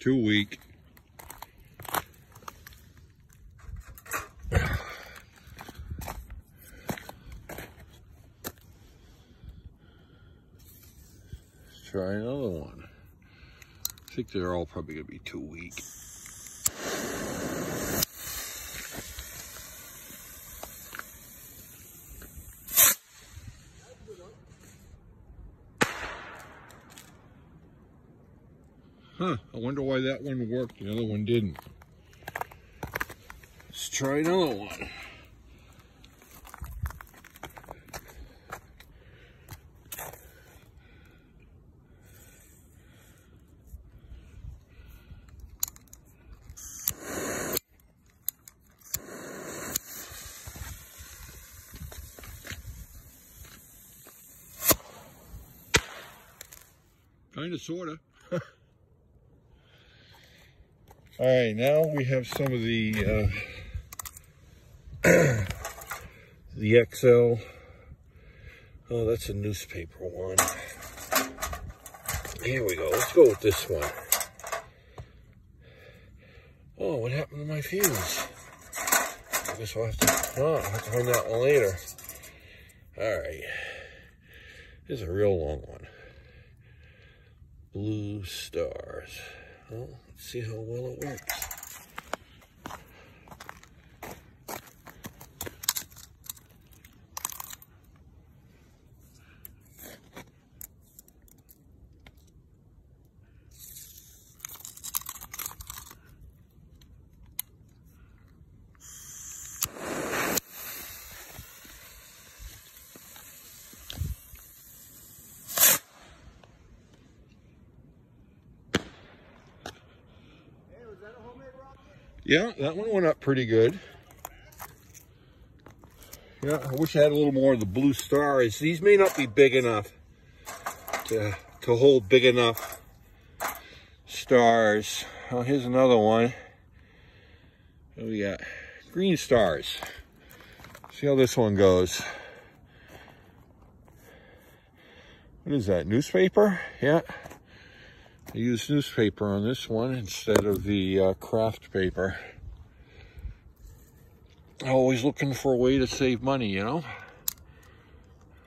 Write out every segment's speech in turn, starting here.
Too weak. Let's try another one. I think they're all probably gonna be too weak. Huh, I wonder why that one worked, the other one didn't. Let's try another one. Kind of sort of, sort of. All right, now we have some of the uh, the XL. Oh, that's a newspaper one. Here we go. Let's go with this one. Oh, what happened to my fuse? I guess I'll have to. Oh, I'll have to find that one later. All right. This is a real long one. Blue stars. Let's see how well it works. Yeah, that one went up pretty good. Yeah, I wish I had a little more of the blue stars. These may not be big enough to, to hold big enough stars. Oh, here's another one. What we got? Green stars. See how this one goes. What is that, newspaper? Yeah. I use newspaper on this one instead of the uh, craft paper. Always looking for a way to save money, you know?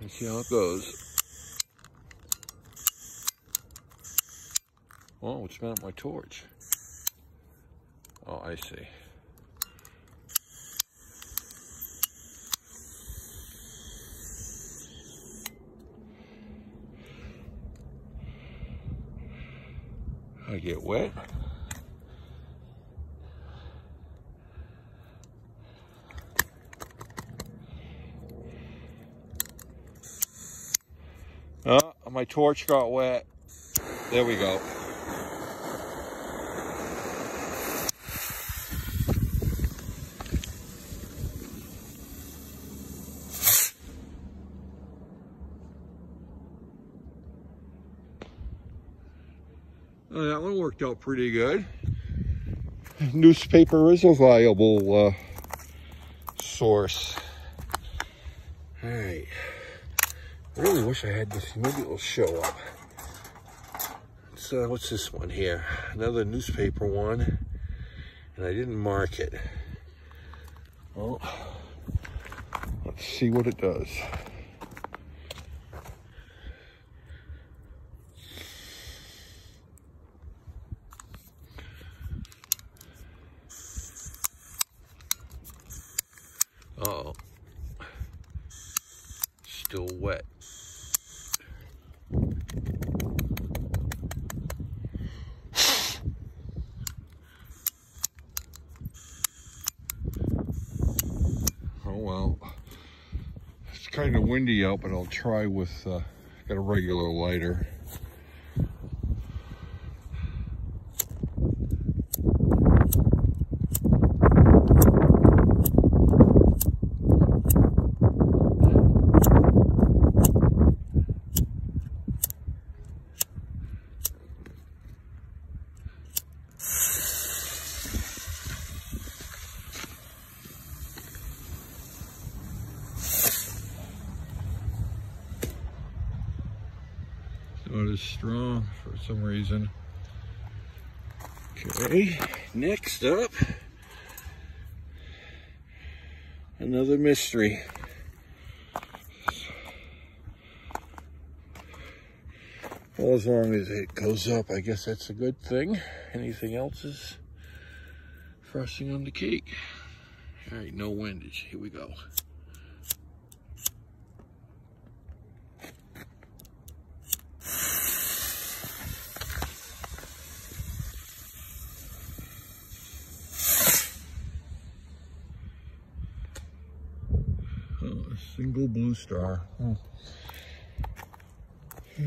Let's see how it goes. Oh, it's has my torch. Oh, I see. I get wet. Oh, my torch got wet. There we go. Oh, that one worked out pretty good. Newspaper is a viable uh, source. All right. I really wish I had this. Maybe it'll show up. So uh, what's this one here? Another newspaper one. And I didn't mark it. Well, let's see what it does. Still wet. Oh well. It's kind of windy out, but I'll try with, uh, got a regular lighter. As strong for some reason. Okay, next up, another mystery. Well, as long as it goes up, I guess that's a good thing. Anything else is frosting on the cake. All right, no windage. Here we go. Oh, single blue star. Hmm.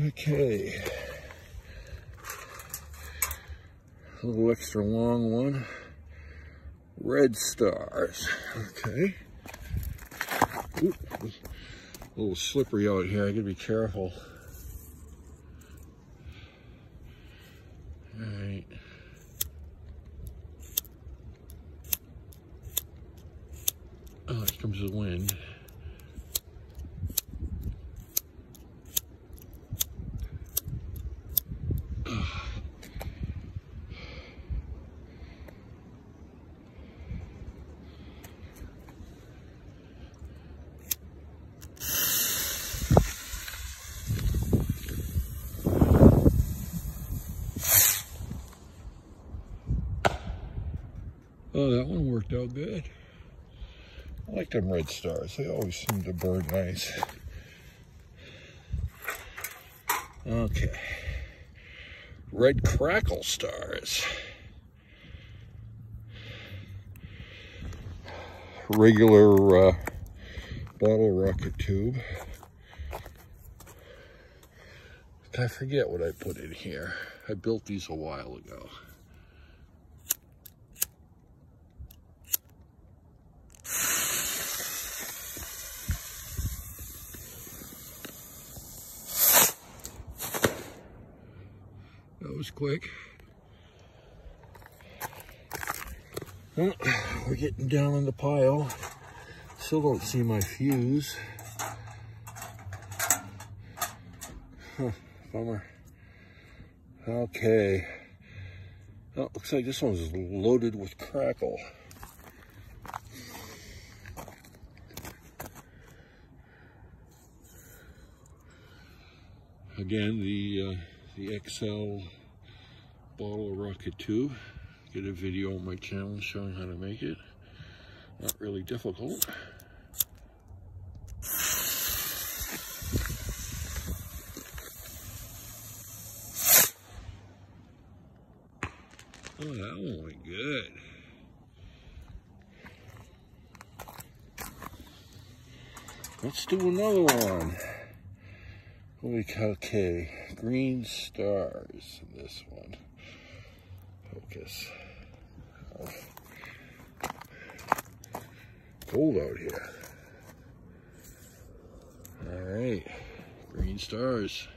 Okay. A little extra long one. Red stars. Okay. A little slippery out here. I gotta be careful. All right. Oh, here comes the wind. Oh, that one worked out good. I like them red stars. They always seem to burn nice. Okay. Red crackle stars. Regular uh, bottle rocket tube. I forget what I put in here. I built these a while ago. Quick. Well, we're getting down on the pile. Still don't see my fuse. Huh, bummer. Okay. Oh, looks like this one's loaded with crackle. Again, the uh, the XL bottle of rocket tube. Get a video on my channel showing how to make it. Not really difficult. Oh, that one went good. Let's do another one. Okay, green stars this one. Focus. Cold out here. All right, green stars.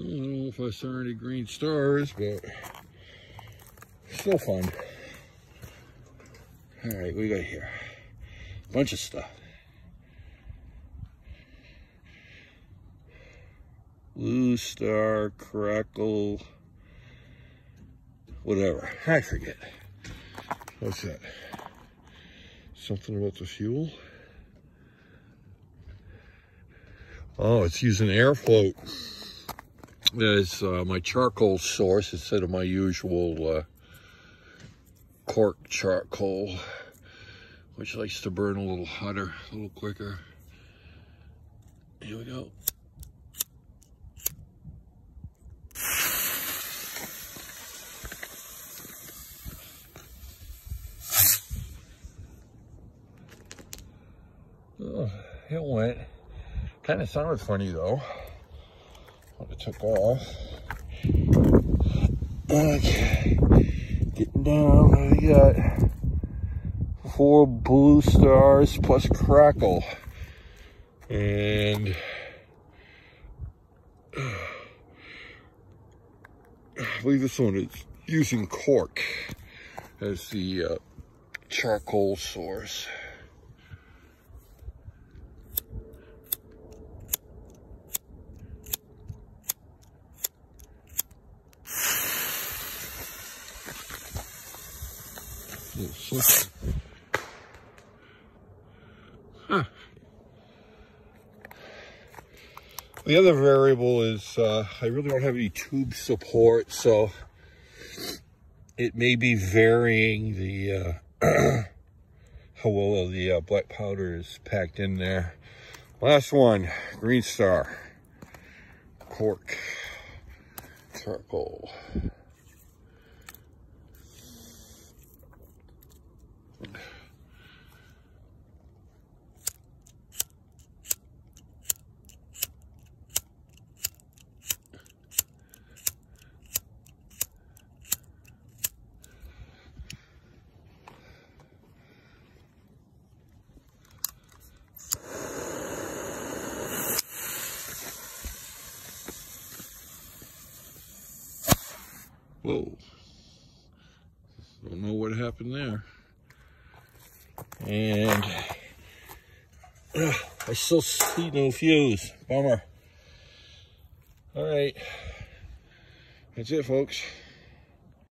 I if I saw any green stars, but still fun. All right, we got here? Bunch of stuff. Blue star, crackle, whatever. I forget. What's that? Something about the fuel? Oh, it's using air float as uh, my charcoal source instead of my usual uh, cork charcoal, which likes to burn a little hotter, a little quicker. Here we go. Oh, it went. Kind of sounded funny though took off. Okay. getting down, we got four blue stars plus crackle. And I believe this one is using cork as the uh, charcoal source. The other variable is uh, I really don't have any tube support, so it may be varying the uh, how well the uh, black powder is packed in there. Last one, Green Star, cork, charcoal. Whoa. Don't know what happened there. And uh, I still see no fuse. Bummer. All right. That's it, folks.